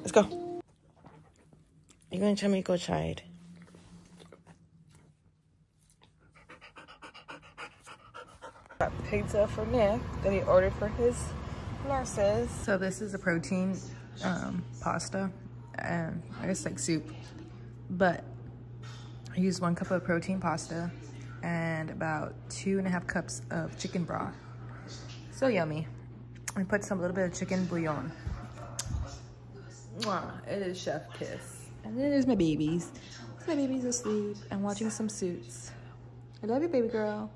Let's go. You're gonna tell me to go child. Got pizza for Nick that he ordered for his nurses. So this is a protein um, pasta and I guess like soup. But I used one cup of protein pasta and about two and a half cups of chicken broth. So yummy. I put some little bit of chicken bouillon. Mwah, it is chef kiss. And then there's my babies. My baby's asleep and watching some suits. I love you, baby girl.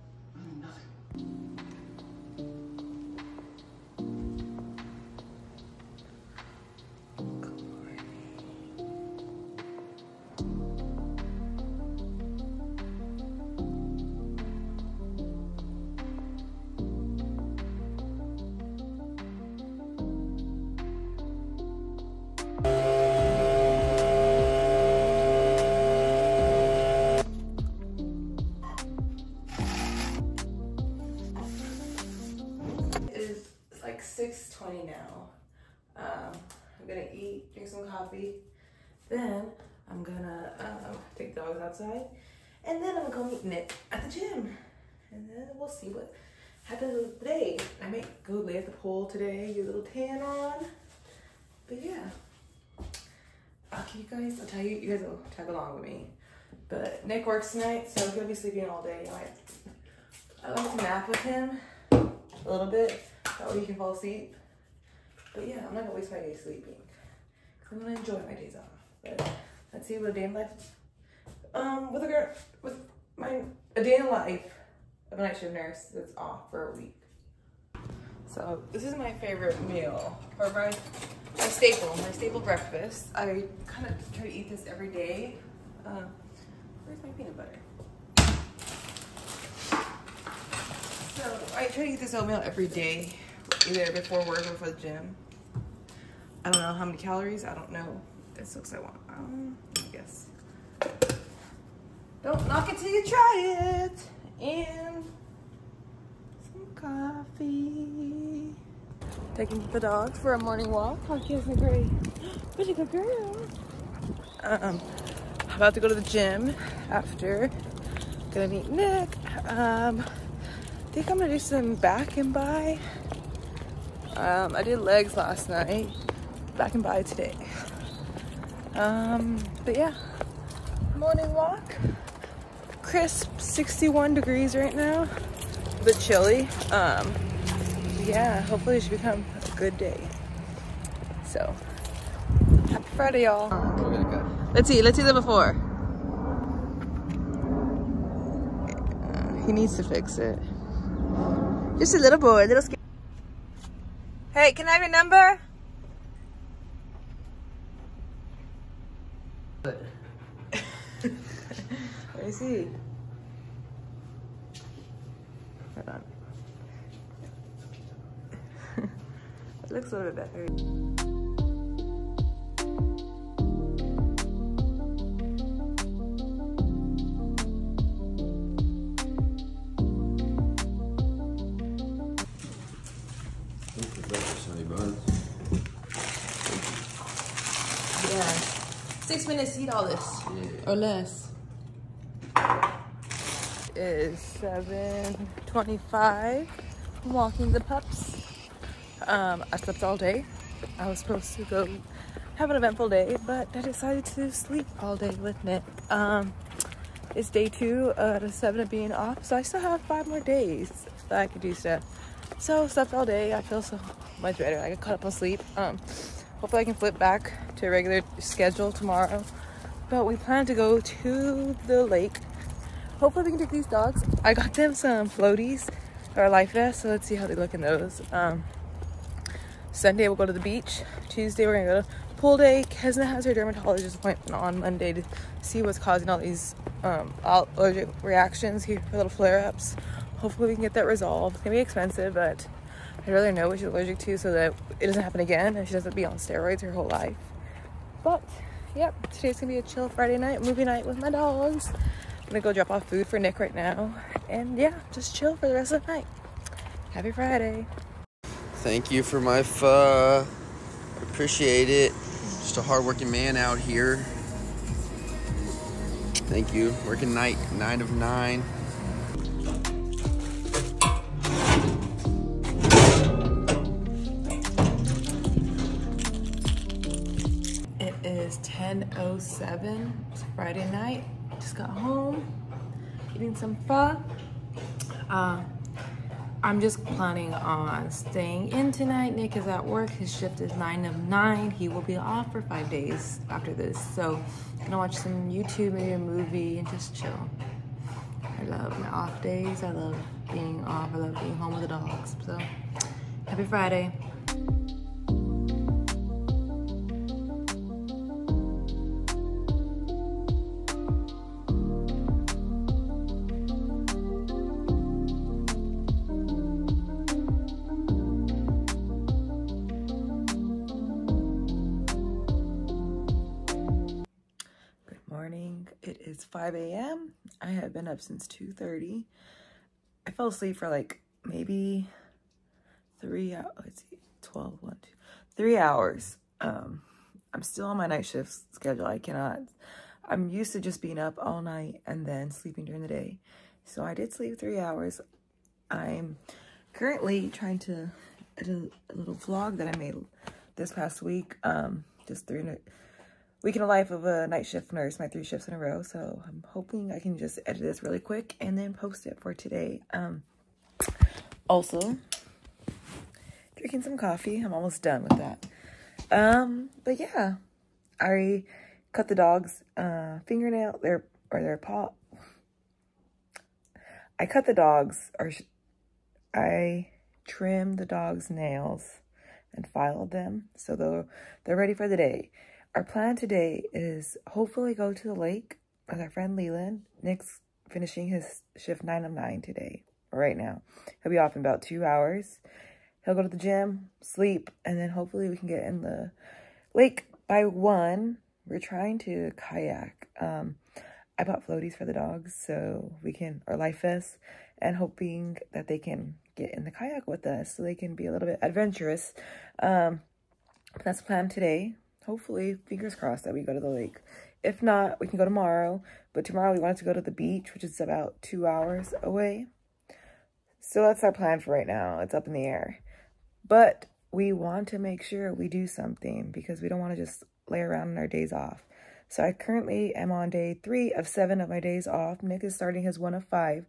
Gonna eat, drink some coffee. Then I'm gonna um, take dogs outside. And then I'm gonna go meet Nick at the gym. And then we'll see what happens today. I might go lay at the pool today, get a little tan on. But yeah. I'll keep you guys, I'll tell you, you guys will tag along with me. But Nick works tonight, so gonna be sleeping all day. I, I like to nap with him a little bit. That way you can fall asleep. But yeah, I'm not gonna waste my day sleeping. I'm gonna enjoy my days off. But let's see what a day in life. Um, with a girl, with my a day in life of a night shift nurse that's off for a week. So this is my favorite meal, or my my staple, my staple breakfast. I kind of try to eat this every day. Uh, where's my peanut butter? So I try to eat this oatmeal every day, either before work or for the gym. I don't know how many calories. I don't know. This looks like one. Um, I guess. Don't knock it till you try it. And some coffee. Taking the dog for a morning walk. How cute is Gray? Pretty good girl. Um, about to go to the gym after. Gonna meet Nick. Um, I think I'm gonna do some back and by. Um, I did legs last night. Back and by today. Um, but yeah, morning walk. Crisp 61 degrees right now. A bit chilly. Um, yeah, hopefully it should become a good day. So, happy Friday, y'all. Let's see, let's see the before. He needs to fix it. Just a little boy, a little scared. Hey, can I have your number? Let me see. Hold on. it looks a little bit better. Six minutes to eat all this. Or less. It is 7.25. I'm walking the pups. Um, I slept all day. I was supposed to go have an eventful day, but I decided to sleep all day with Nick. Um, it's day two out of seven of being off, so I still have five more days that I could do stuff. So slept all day. I feel so much better. I got caught up on sleep. Um, hopefully I can flip back to a regular schedule tomorrow. But we plan to go to the lake. Hopefully we can take these dogs. I got them some floaties or life vests, so let's see how they look in those. Um, Sunday we'll go to the beach. Tuesday we're gonna go to pool day. Kesna has her dermatologist appointment on Monday to see what's causing all these um, allergic reactions, here, little flare-ups. Hopefully we can get that resolved. It's gonna be expensive, but I'd rather know what she's allergic to so that it doesn't happen again and she doesn't be on steroids her whole life. But yep, today's gonna be a chill Friday night, movie night with my dogs. I'm gonna go drop off food for Nick right now. And yeah, just chill for the rest of the night. Happy Friday. Thank you for my pho. Appreciate it. Just a hardworking man out here. Thank you. Working night, nine of nine. 10.07. It's Friday night. Just got home. Eating some pho. Uh, I'm just planning on staying in tonight. Nick is at work. His shift is 9 of 9. He will be off for five days after this. So, gonna watch some YouTube, maybe a movie, and just chill. I love my off days. I love being off. I love being home with the dogs. So, happy Friday. 5 a.m. I have been up since 2.30. I fell asleep for like maybe three hours. Let's see, 12, one, two, three hours. Um, I'm still on my night shift schedule. I cannot, I'm used to just being up all night and then sleeping during the day. So I did sleep three hours. I'm currently trying to edit a little vlog that I made this past week. Um, just three, week in the life of a night shift nurse, my three shifts in a row. So I'm hoping I can just edit this really quick and then post it for today. Um, also, drinking some coffee. I'm almost done with that. Um, but yeah, I cut the dog's uh, fingernail, their or their paw. I cut the dogs, or I trimmed the dog's nails and filed them so they're they're ready for the day. Our plan today is hopefully go to the lake with our friend Leland. Nick's finishing his shift 9 of 9 today, right now. He'll be off in about two hours. He'll go to the gym, sleep, and then hopefully we can get in the lake by 1. We're trying to kayak. Um, I bought floaties for the dogs so we can, or life vests, and hoping that they can get in the kayak with us so they can be a little bit adventurous. Um, that's the plan today hopefully, fingers crossed that we go to the lake. If not, we can go tomorrow. But tomorrow we wanted to go to the beach, which is about two hours away. So that's our plan for right now. It's up in the air. But we want to make sure we do something because we don't want to just lay around on our days off. So I currently am on day three of seven of my days off. Nick is starting his one of five.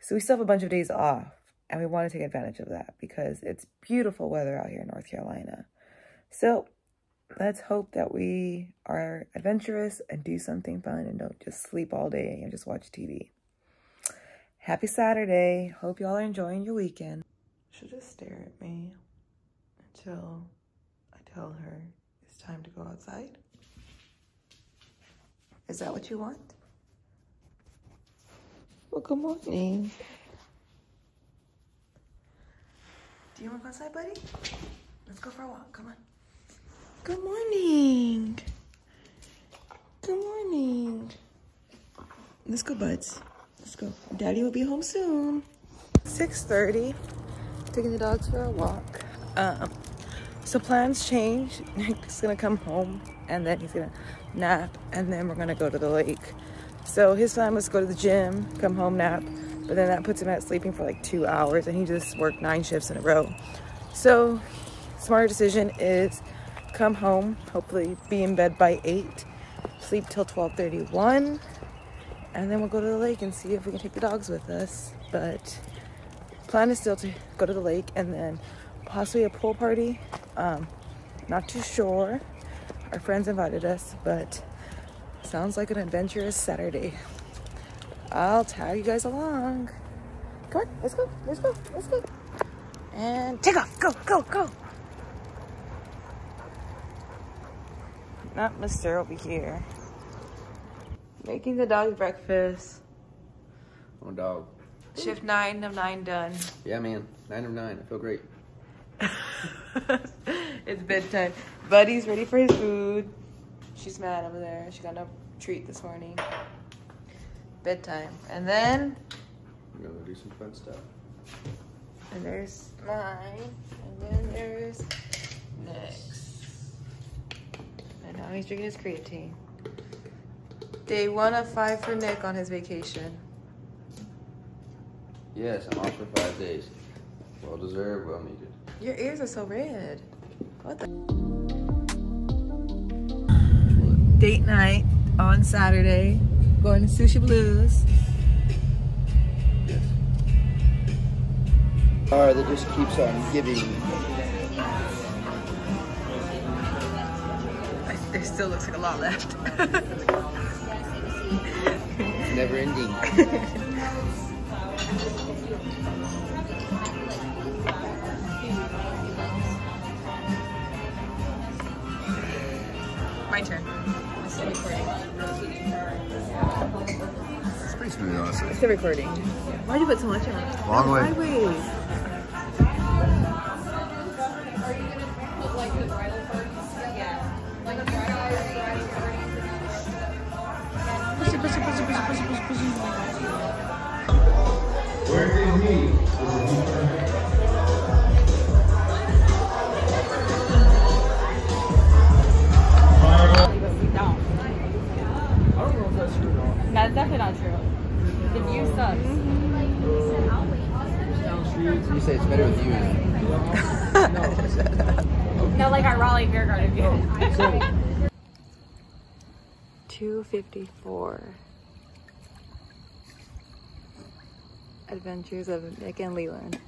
So we still have a bunch of days off. And we want to take advantage of that because it's beautiful weather out here in North Carolina. So let's hope that we are adventurous and do something fun and don't just sleep all day and just watch TV. Happy Saturday. Hope y'all are enjoying your weekend. She'll just stare at me until I tell her it's time to go outside. Is that what you want? Well, good morning. Do you want to go outside, buddy? Let's go for a walk. Come on. Good morning. Good morning. Let's go, buds. Let's go. Daddy will be home soon. 6.30. Taking the dogs for a walk. Um, so plans change. Nick's gonna come home and then he's gonna nap and then we're gonna go to the lake. So his plan was to go to the gym, come home, nap, but then that puts him at sleeping for like two hours and he just worked nine shifts in a row. So smarter decision is come home, hopefully be in bed by 8, sleep till 12.31, and then we'll go to the lake and see if we can take the dogs with us. But plan is still to go to the lake and then possibly a pool party. Um, not too sure. Our friends invited us, but sounds like an adventurous Saturday. I'll tag you guys along. Come on, let's go, let's go, let's go. And take off, go, go, go. Not Mr. over here. Making the dog breakfast. Oh, dog. Shift nine of nine done. Yeah, man. Nine of nine. I feel great. it's bedtime. Buddy's ready for his food. She's mad over there. She got no treat this morning. Bedtime. And then I'm gonna do some fun stuff. And there's mine. And then there's Nick's. And now he's drinking his creatine. Day one of five for Nick on his vacation. Yes, I'm off for five days. Well deserved, well needed. Your ears are so red. What the? Date night on Saturday. Going to Sushi Blues. Yes. Bar that just keeps on giving. Still looks like a lot left. Never ending. My turn. I'm still recording. It's pretty smooth, honestly. Still recording. Why'd you put so much on? Long way. Pussy, pussy, pussy, pussy, pussy, pussy, pussy. We don't. That's definitely not true. The view sucks. You say it's better with you. No, like our Raleigh Beer Garden view. Oh, 254 Adventures of Nick and Leland.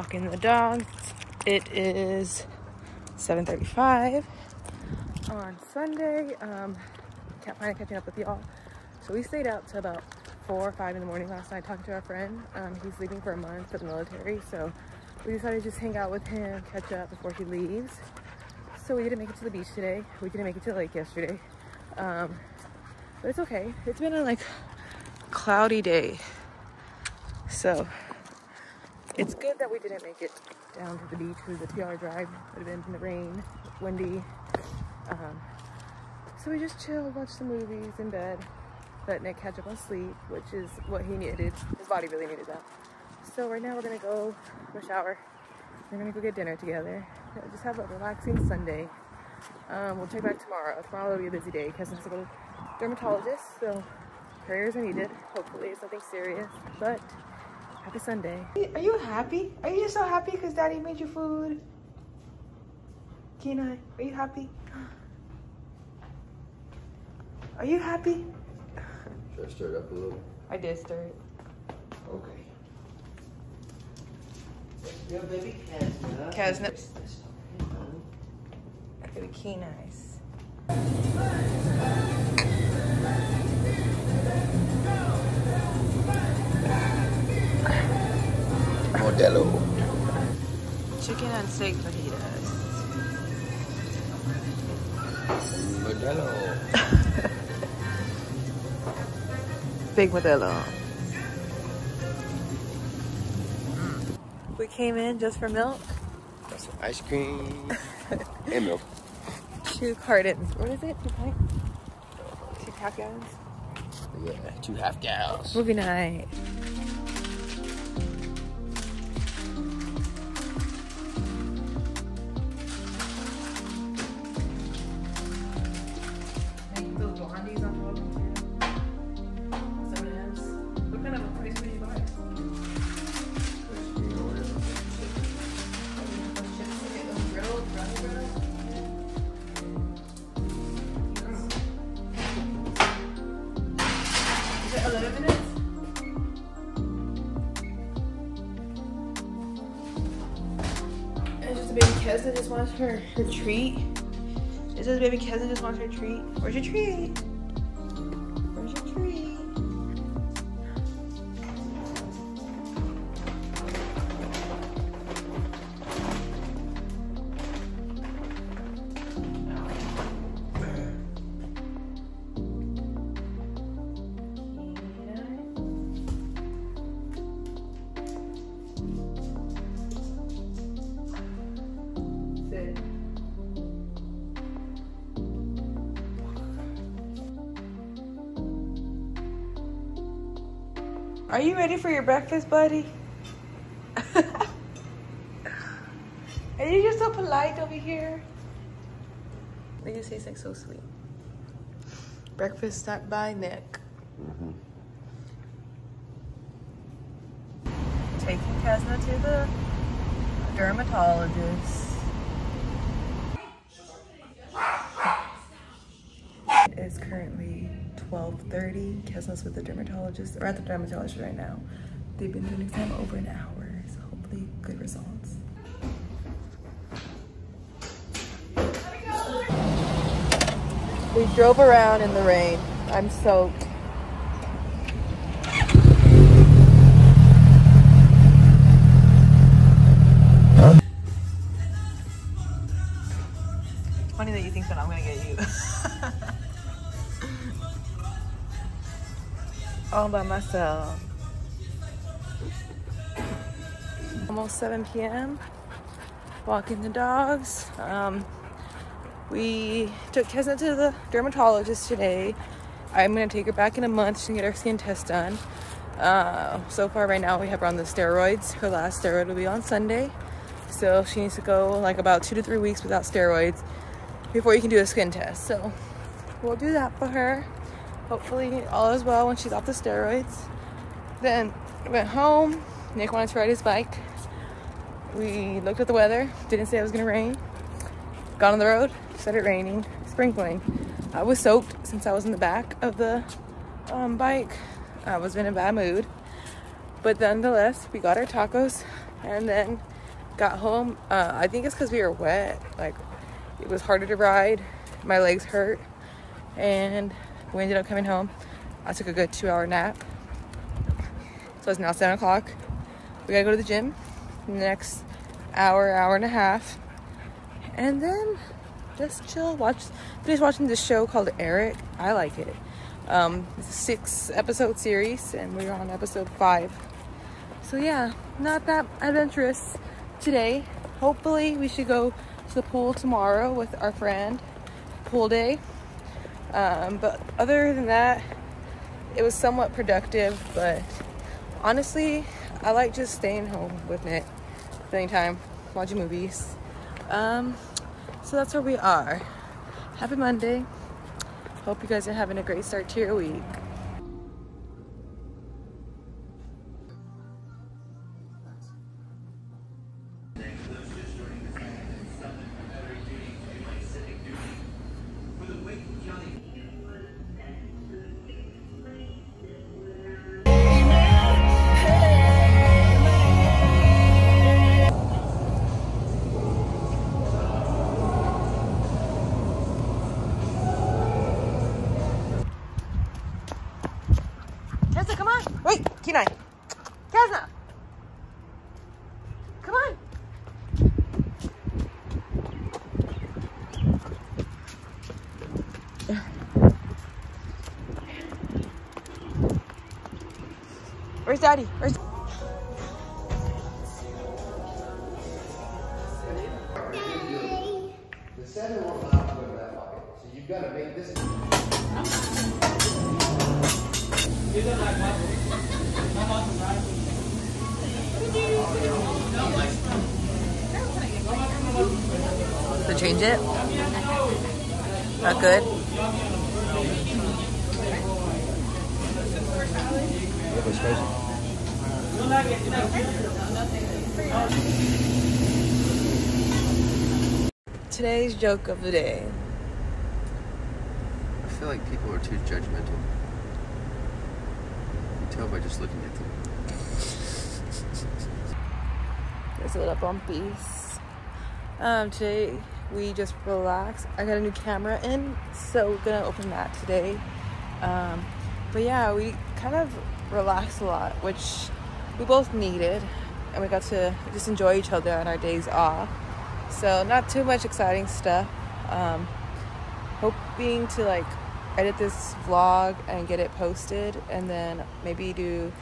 Walking the dogs. It is 7:35 on Sunday. Um, can't find catching up with y'all. So we stayed out till about four or five in the morning last night talking to our friend. Um, he's leaving for a month for the military, so we decided to just hang out with him, catch up before he leaves. So we didn't make it to the beach today. We didn't make it to the lake yesterday. Um, but it's okay. It's been a like cloudy day. So it's good that we didn't make it down to the beach because the hour drive would have been in the rain, windy. Um, so we just chilled, watched some movies in bed, let Nick catch up on sleep, which is what he needed. His body really needed that. So right now we're gonna go have a shower. We're gonna go get dinner together. Just have a relaxing Sunday. Um, we'll check back tomorrow. Tomorrow will be a busy day because I have to go to dermatologist. So prayers are needed. Hopefully it's nothing serious. But happy Sunday. Are you happy? Are you just so happy because Daddy made you food? Kenai, are you happy? Are you happy? Should I stir it up a little? I did stir it. Okay. Yeah, baby Kesna. Kesna. Baby keen Modelo. Chicken and steak fajitas. Modelo. Big Modelo. Mm. We came in just for milk. Got some ice cream and milk. Two cartons. What is it? Two pints? Two half gallons? Yeah, two half gals. Movie night. Just wants her, her treat. It says baby Kesna just wants her treat. Where's your treat? Are you ready for your breakfast, buddy? Are you just so polite over here? They just taste like so sweet. Breakfast snack by Nick. Mm-hmm. Taking Kesna to the dermatologist. It is currently 12.30. Kesna's with the dermatologist. We're at the dermatologist right now. They've been doing an exam over an hour, so hopefully good results. We drove around in the rain. I'm soaked. All by myself. Almost 7 p.m. Walking the dogs. Um, we took Kesna to the dermatologist today. I'm gonna take her back in a month to get her skin test done. Uh, so far, right now, we have her on the steroids. Her last steroid will be on Sunday. So she needs to go like about two to three weeks without steroids before you can do a skin test. So we'll do that for her. Hopefully, all is well when she's off the steroids. Then went home. Nick wanted to ride his bike. We looked at the weather. Didn't say it was gonna rain. Got on the road. Started raining, sprinkling. I was soaked since I was in the back of the um, bike. I was in a bad mood. But nonetheless, we got our tacos and then got home. Uh, I think it's because we were wet. Like, it was harder to ride. My legs hurt. And we ended up coming home. I took a good two hour nap. So it's now 7 o'clock. We gotta go to the gym the next hour, hour and a half. And then just chill, watch. Finish watching this show called Eric. I like it. Um, it's a six episode series, and we're on episode five. So yeah, not that adventurous today. Hopefully, we should go to the pool tomorrow with our friend. Pool day. Um, but other than that, it was somewhat productive. But honestly, I like just staying home with Nick, spending time watching movies. Um, so that's where we are. Happy Monday. Hope you guys are having a great start to your week. Kesna, come on. Wait, Kenai. Kesna. Come on. Where's Daddy? Where's good. Today's joke of the day. I feel like people are too judgmental. You can tell by just looking at them. There's a little bumpies. Um, today we just relaxed. I got a new camera in, so we're gonna open that today. Um, but yeah, we kind of relaxed a lot, which we both needed, and we got to just enjoy each other on our days off. So not too much exciting stuff. Um, hoping to like edit this vlog and get it posted, and then maybe do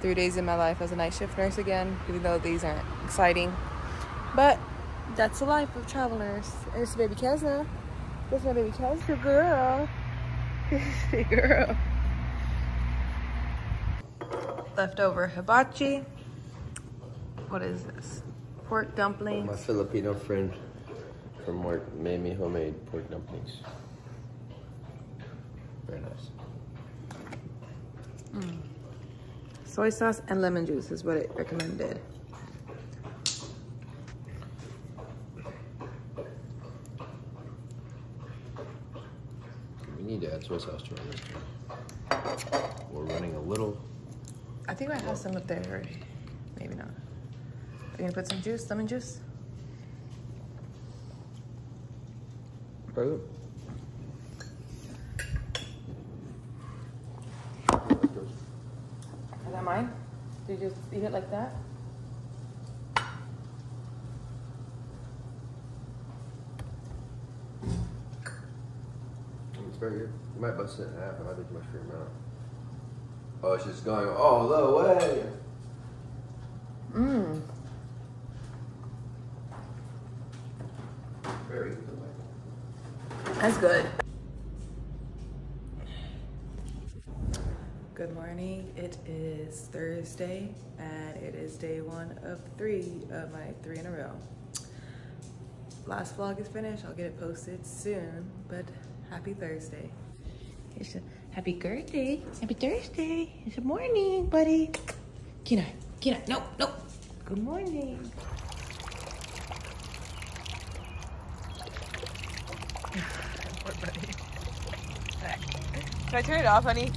three days in my life as a night shift nurse again, even though these aren't exciting. But that's the life of travelers. And it's baby Kesna. That's my baby Kesna girl. hey girl. Leftover hibachi. What is this? Pork dumplings. My Filipino friend from work made me homemade pork dumplings. Very nice. Mm. Soy sauce and lemon juice is what it recommended. Need to add soy sauce to our restaurant. We're running a little. I think I have some up there already. Maybe not. Are you gonna put some juice, lemon juice? Is that mine? Did you just eat it like that? You might bust it in half. It might be too much for your mouth. Oh, it's just going all the way. Mmm. Very good. That's good. Good morning. It is Thursday and it is day one of three of my three in a row. Last vlog is finished. I'll get it posted soon, but happy Thursday. It's a happy birthday. Happy Thursday. It's a morning, buddy. Kina, Kina, no, no. Good morning. Can I turn it off, honey?